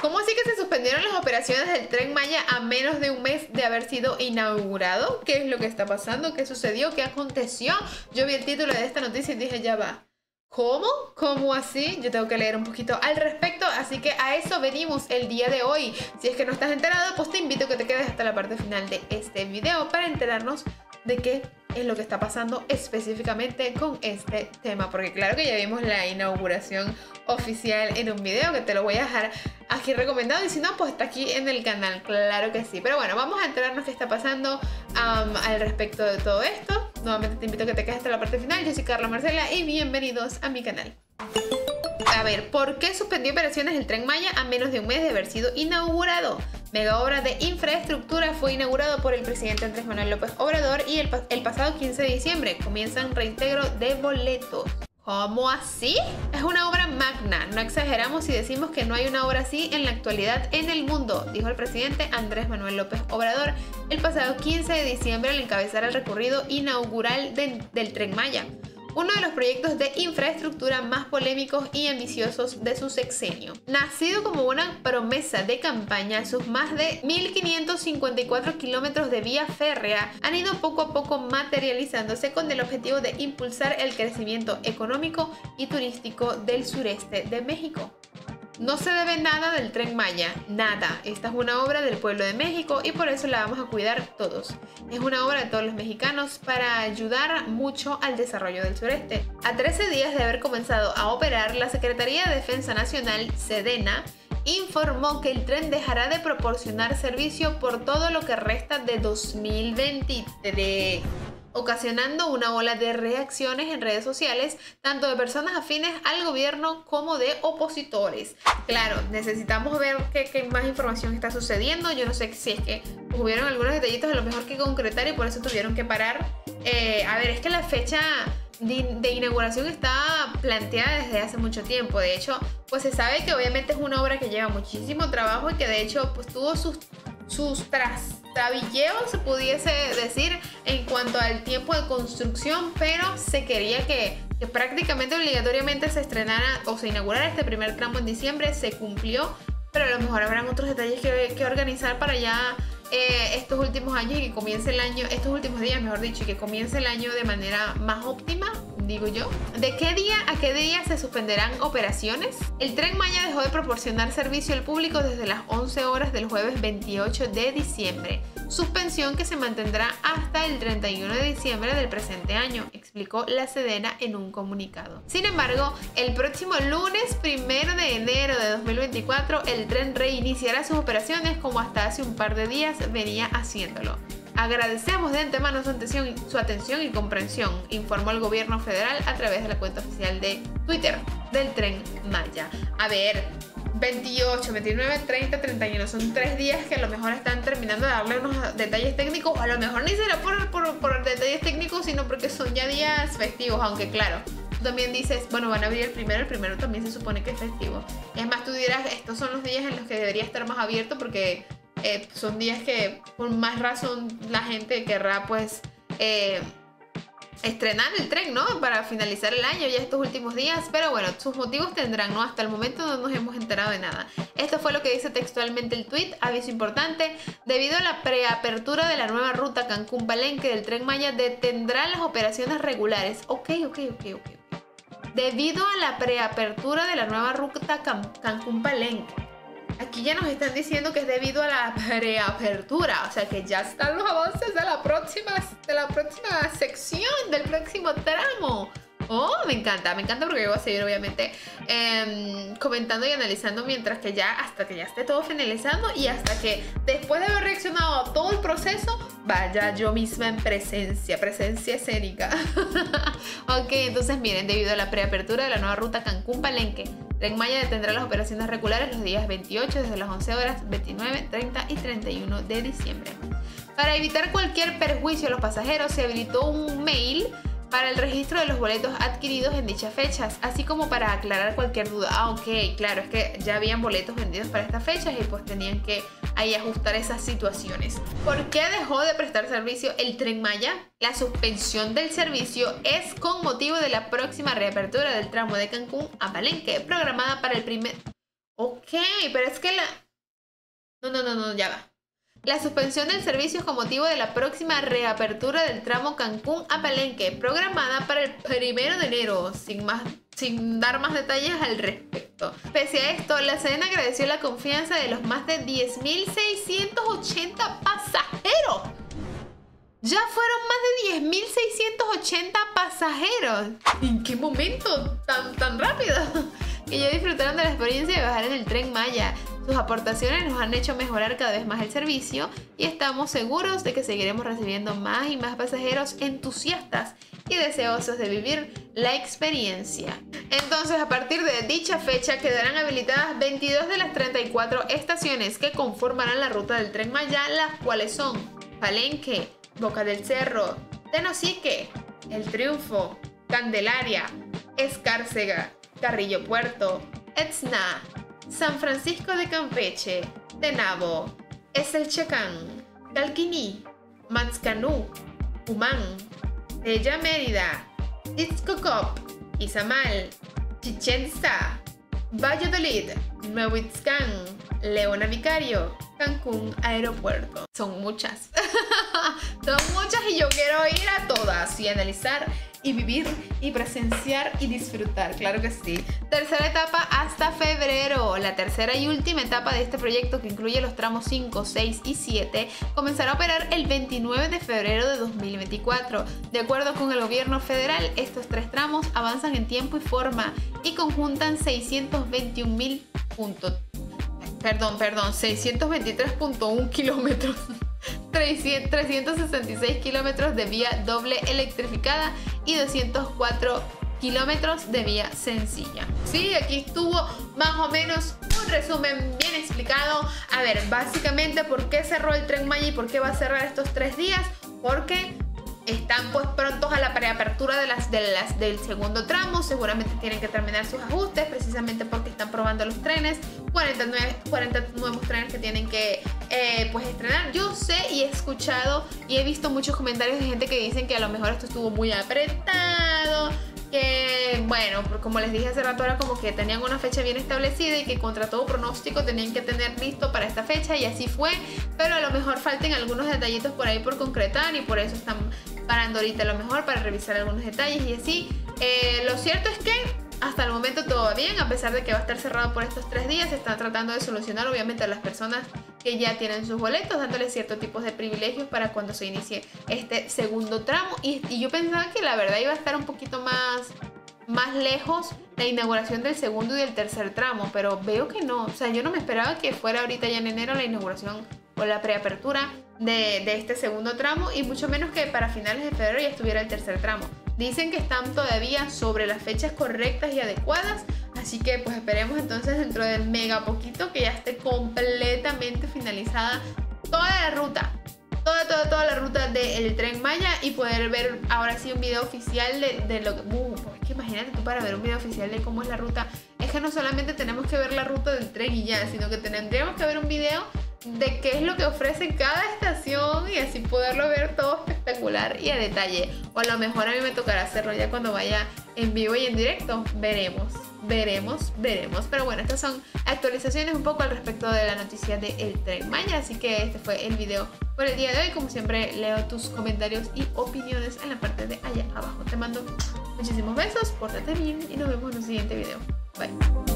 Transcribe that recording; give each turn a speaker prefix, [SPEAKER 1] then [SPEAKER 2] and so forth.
[SPEAKER 1] ¿Cómo así que se suspendieron las operaciones del tren Maya a menos de un mes de haber sido inaugurado? ¿Qué es lo que está pasando? ¿Qué sucedió? ¿Qué aconteció? Yo vi el título de esta noticia y dije, ya va. ¿Cómo? ¿Cómo así? Yo tengo que leer un poquito al respecto, así que a eso venimos el día de hoy. Si es que no estás enterado, pues te invito a que te quedes hasta la parte final de este video para enterarnos de qué es lo que está pasando específicamente con este tema. Porque claro que ya vimos la inauguración oficial en un video que te lo voy a dejar aquí recomendado. Y si no, pues está aquí en el canal, claro que sí. Pero bueno, vamos a enterarnos qué está pasando al respecto de todo esto. Nuevamente te invito a que te quedes hasta la parte final. Yo soy Carla Marcela y bienvenidos a mi canal. A ver, ¿por qué suspendió operaciones el Tren Maya a menos de un mes de haber sido inaugurado? Mega obra de infraestructura fue inaugurado por el presidente Andrés Manuel López Obrador y el, el pasado 15 de diciembre comienzan reintegro de boletos. ¿Cómo así? Es una obra magna, no exageramos si decimos que no hay una obra así en la actualidad en el mundo, dijo el presidente Andrés Manuel López Obrador el pasado 15 de diciembre al encabezar el recorrido inaugural del Tren Maya uno de los proyectos de infraestructura más polémicos y ambiciosos de su sexenio. Nacido como una promesa de campaña, sus más de 1.554 kilómetros de vía férrea han ido poco a poco materializándose con el objetivo de impulsar el crecimiento económico y turístico del sureste de México. No se debe nada del tren Maya, nada. Esta es una obra del pueblo de México y por eso la vamos a cuidar todos. Es una obra de todos los mexicanos para ayudar mucho al desarrollo del sureste. A 13 días de haber comenzado a operar, la Secretaría de Defensa Nacional, Sedena, informó que el tren dejará de proporcionar servicio por todo lo que resta de 2023 ocasionando una ola de reacciones en redes sociales, tanto de personas afines al gobierno como de opositores. Claro, necesitamos ver qué, más información está sucediendo. Yo no sé si es que hubieron algunos detallitos a lo mejor que concretar y por eso tuvieron que parar. Eh, a ver, es que la fecha de, inauguración está planteada desde hace mucho tiempo. De hecho, pues se sabe que obviamente es una obra que lleva muchísimo trabajo y que de hecho pues tuvo sus, sus tras trabilleo, se pudiese decir, en cuanto al tiempo de construcción, pero se quería que, prácticamente obligatoriamente se estrenara o se inaugurara este primer tramo en diciembre, se cumplió, pero a lo mejor habrán otros detalles que, que organizar para ya eh, estos últimos años y que comience el año, estos últimos días, mejor dicho, y que comience el año de manera más óptima, digo yo. ¿De qué día a qué día se suspenderán operaciones? El tren Maya dejó de proporcionar servicio al público desde las 11 horas del jueves 28 de diciembre suspensión que se mantendrá hasta el 31 de diciembre del presente año, explicó la Sedena en un comunicado. Sin embargo, el próximo lunes 1 de enero de 2024, el tren reiniciará sus operaciones como hasta hace un par de días venía haciéndolo. Agradecemos de antemano su atención, su atención y comprensión, informó el gobierno federal a través de la cuenta oficial de Twitter del tren Maya. A ver, 28, 29, 30, 31. Son tres días que a lo mejor están terminando de darle unos detalles técnicos. O a lo mejor ni será por, por, por detalles técnicos, sino porque son ya días festivos. Aunque claro, tú también dices, bueno, van a abrir el primero. El primero también se supone que es festivo. Es más, tú dirás, estos son los días en los que debería estar más abierto porque eh, son días que por más razón la gente querrá pues... Eh, estrenar el tren, ¿no? Para finalizar el año ya estos últimos días, pero bueno, sus motivos tendrán, ¿no? Hasta el momento no nos hemos enterado de nada. Esto fue lo que dice textualmente el tweet, aviso importante, debido a la preapertura de la nueva ruta Cancún-Palenque del tren Maya detendrá las operaciones regulares. Ok, ok, ok, ok. Debido a la preapertura de la nueva ruta Cancún-Palenque Aquí ya nos están diciendo que es debido a la preapertura, o sea que ya están los avances de la próxima, de la próxima sección, del próximo tramo. Oh, me encanta, me encanta porque yo voy a seguir obviamente em, comentando y analizando mientras que ya, hasta que ya esté todo finalizando y hasta que después de haber reaccionado a todo el proceso, vaya yo misma en presencia, presencia escénica. ok, entonces miren, debido a la preapertura de la nueva ruta Cancún-Palenque, Tren Maya detendrá las operaciones regulares los días 28 desde las 11 horas, 29, 30 y 31 de diciembre. Para evitar cualquier perjuicio a los pasajeros, se habilitó un mail para el registro de los boletos adquiridos en dichas fechas, así como para aclarar cualquier duda. Ah, ok, claro, es que ya habían boletos vendidos para estas fechas y pues tenían que ahí ajustar esas situaciones. ¿Por qué dejó de prestar servicio el Tren Maya? La suspensión del servicio es con motivo de la próxima reapertura del tramo de Cancún a Palenque, programada para el primer Ok, pero es que la... No, no, no, no, ya va. La suspensión del servicio es con motivo de la próxima reapertura del tramo Cancún a Palenque, programada para el primero de enero, sin, más, sin dar más detalles al respecto. Pese a esto, la Sedena agradeció la confianza de los más de 10.680 pasajeros. Ya fueron más de 10.680 pasajeros. ¿En qué momento tan, tan rápido? Que ya disfrutaron de la experiencia de bajar en el tren Maya. Sus aportaciones nos han hecho mejorar cada vez más el servicio y estamos seguros de que seguiremos recibiendo más y más pasajeros entusiastas y deseosos de vivir la experiencia. Entonces, a partir de dicha fecha quedarán habilitadas 22 de las 34 estaciones que conformarán la ruta del tren Maya, las cuales son Palenque, Boca del Cerro, Tenosique, El Triunfo, Candelaria, Escárcega, Carrillo Puerto, Etzna, San Francisco de Campeche, Tenabo, Eselchacán, Calquiní, Manzcanú, Humán, Bella Mérida, Itzcocop, Izamal, Chichen Itzá, Valladolid, Mehuitzcán, Leona Vicario, Cancún Aeropuerto. Son muchas. Son muchas y yo quiero ir a todas y analizar y vivir y presenciar y disfrutar, claro que sí. Tercera etapa hasta febrero. La tercera y última etapa de este proyecto que incluye los tramos 5, 6 y 7 comenzará a operar el 29 de febrero de 2024. De acuerdo con el gobierno federal, estos tres tramos avanzan en tiempo y forma y conjuntan 621 mil puntos. Perdón, perdón, 623.1 kilómetros 366 kilómetros de vía doble electrificada y 204 kilómetros de vía sencilla. Sí, aquí estuvo más o menos un resumen bien explicado. A ver, básicamente por qué cerró el tren Maya y por qué va a cerrar estos tres días. Porque están pues prontos a la preapertura de las, de las, del segundo tramo, seguramente tienen que terminar sus ajustes precisamente porque están probando los trenes, 49, 40 nuevos trenes que tienen que eh, pues estrenar. Yo sé y he escuchado y he visto muchos comentarios de gente que dicen que a lo mejor esto estuvo muy apretado, que bueno, como les dije hace rato era como que tenían una fecha bien establecida y que contra todo pronóstico tenían que tener listo para esta fecha y así fue, pero a lo mejor falten algunos detallitos por ahí por concretar y por eso están parando ahorita a lo mejor para revisar algunos detalles y así. Eh, lo cierto es que hasta el momento todo va bien, a pesar de que va a estar cerrado por estos tres días, están tratando de solucionar obviamente a las personas que ya tienen sus boletos, dándoles ciertos tipos de privilegios para cuando se inicie este segundo tramo. Y, y, yo pensaba que la verdad iba a estar un poquito más, más lejos la inauguración del segundo y del tercer tramo, pero veo que no. O sea, yo no me esperaba que fuera ahorita ya en enero la inauguración o la preapertura de, de este segundo tramo y mucho menos que para finales de febrero ya estuviera el tercer tramo. Dicen que están todavía sobre las fechas correctas y adecuadas, así que pues esperemos entonces dentro de mega poquito que ya esté completamente finalizada toda la ruta. Toda, toda, toda la ruta del tren Maya y poder ver ahora sí un video oficial de, lo que... Uh, es que imagínate tú para ver un video oficial de cómo es la ruta. Es que no solamente tenemos que ver la ruta del tren y ya, sino que tendríamos que ver un video de qué es lo que ofrece cada estación y así poderlo ver todo espectacular y a detalle. O a lo mejor a mí me tocará hacerlo ya cuando vaya en vivo y en directo. Veremos, veremos, veremos. Pero bueno, estas son actualizaciones un poco al respecto de la noticia de El Tren Maya. Así que este fue el video por el día de hoy. Como siempre, leo tus comentarios y opiniones en la parte de allá abajo. Te mando muchísimos besos, pórtate bien y nos vemos en un siguiente video. Bye.